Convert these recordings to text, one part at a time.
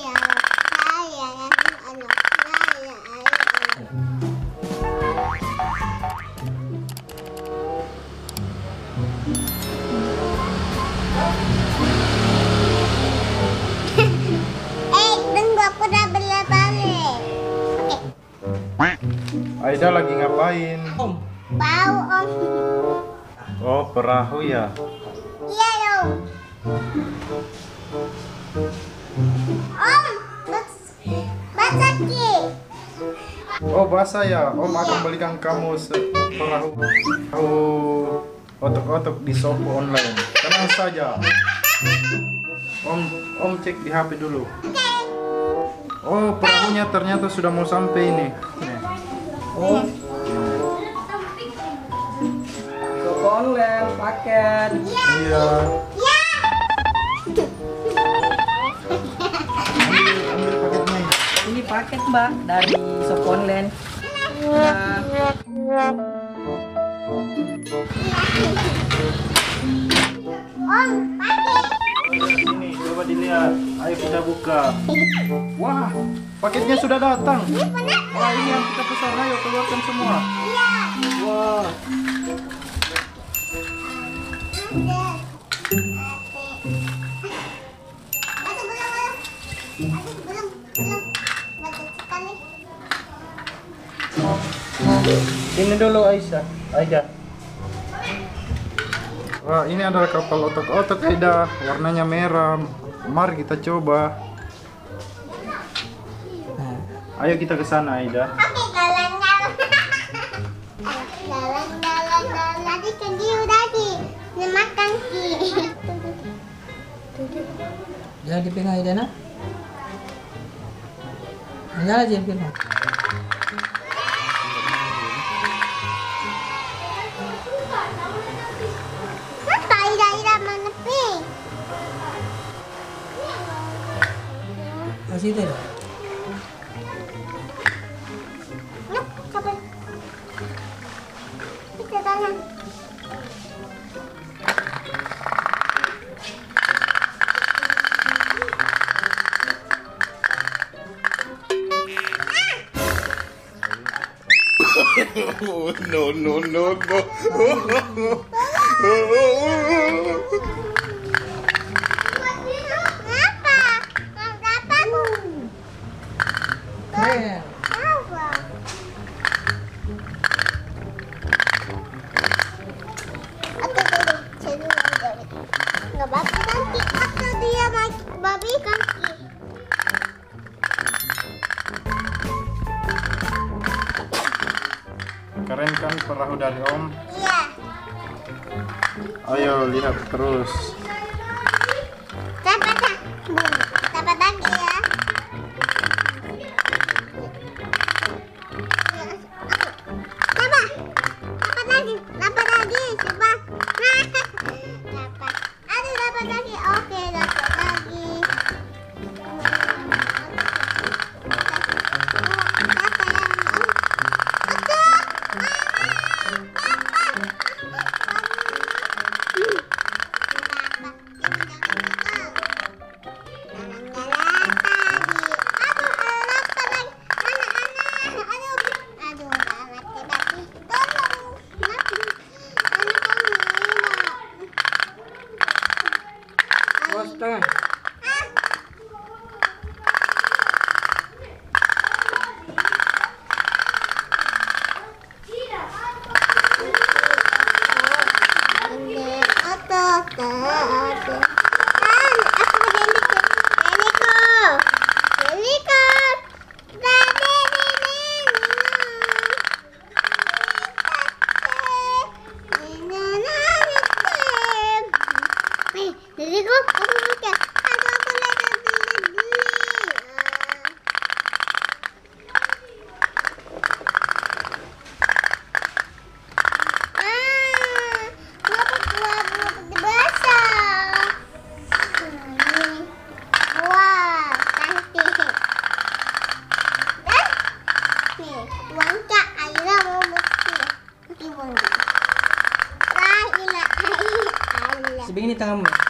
Aida lagi ngapain? Om, Bau om. Oh, perahu ya. Iya dong. Oh, basah ya. Om akan belikan kamu se- perahu otok-otok di Shopee online. Tenang saja. Om, Om cek di HP dulu. Oh, perahunya ternyata sudah mau sampai ini. Nih. oh. Toko online, paket. Iya. Ya. Ini paket mbak dari shop online. Ini coba dilihat. Ayo kita buka. Wah, paketnya sudah datang. Wah, ini yang kita pesan. Ayo keluarkan semua. Wah. Aduh, Ini dulu Aisyah. Aida. Wah, ini adalah kapal otok-otok Aida. Warnanya merah. Mari kita coba. Ayo kita ke sana Aida. Jalan. Tadi kan dia udah di jangan dipegang ya Dana. Jangan aja dipegang. Masih itu. Yuk, coba. Kita tangan. Oh, no, no, no, no. Keren kan perahu dari Om? Iya. Ayo lihat terus. Illallah. Sebegini tanganmu.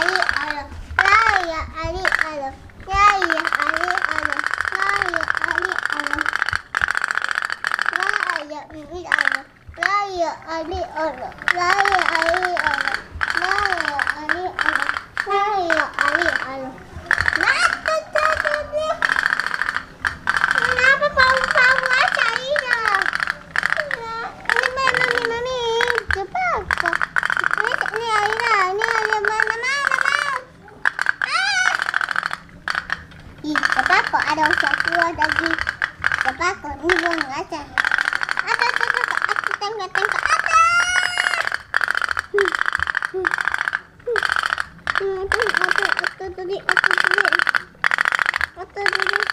tidak usah keluar dari bapakku ini buang aja ada. Tutup aku tengok tengok. Ada! Hmm, hmm, hmm. Aku, aku, aku, aku, aku, aku, aku, aku, aku,